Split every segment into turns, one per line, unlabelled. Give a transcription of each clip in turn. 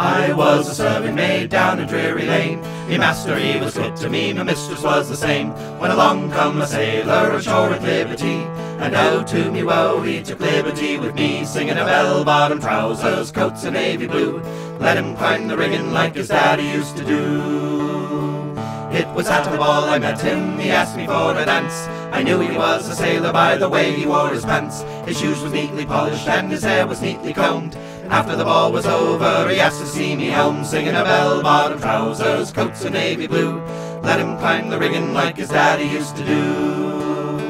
I was a serving maid down in Drury Lane. Me master he was good to me, my mistress was the same. When along come a sailor ashore at liberty, and out to me woe he took liberty with me, singing a bell-bottom trousers, coats of navy blue. Let him climb the rigging like his daddy used to do. It was at a ball I met him, he asked me for a dance. I knew he was a sailor by the way he wore his pants. His shoes was neatly polished and his hair was neatly combed. After the ball was over, he asked to see me home, singing a bell-bottom trousers, coats of navy blue. Let him climb the rigging like his daddy used to do.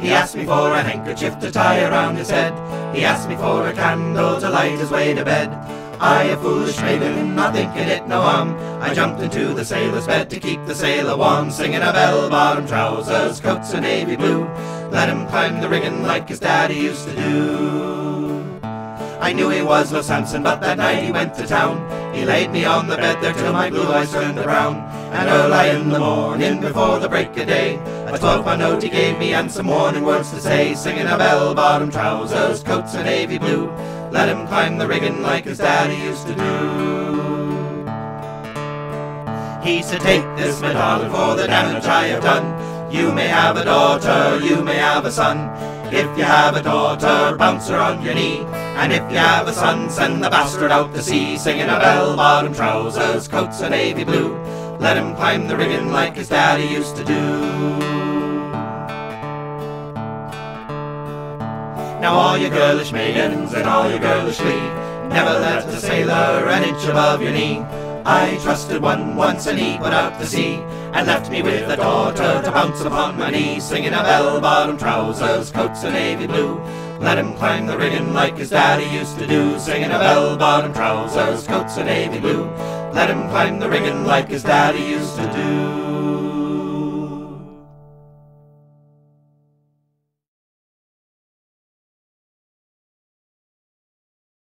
He asked me for a handkerchief to tie around his head. He asked me for a candle to light his way to bed. I, a foolish maiden, not thinking it no harm, I jumped into the sailor's bed to keep the sailor warm, singing a bell-bottom trousers, coats of navy blue. Let him climb the rigging like his daddy used to do. I knew he was no Samson, but that night he went to town. He laid me on the bed there till my blue eyes turned brown. And early in the morning, before the break of day, a twelve pound note he gave me and some warning words to say, singing a bell-bottom trousers, coats of navy blue. Let him climb the rigging like his daddy used to do. He said, take this, my darling, for the damage I have done. You may have a daughter, you may have a son. If you have a daughter, bounce her on your knee. And if you have a son, send the bastard out to sea, singing a bell-bottom trousers, coats of navy blue. Let him climb the rigging like his daddy used to do. Now all you girlish maidens and all you girlish lee, never let a sailor an inch above your knee. I trusted one once and he put out to sea and left me with a daughter to bounce upon my knee, singing a bell-bottom trousers, coats of navy blue. Let him climb the rigging like his daddy used to do, singing a bell-bottom trousers, coats of navy blue. Let him climb the rigging like his daddy used to do.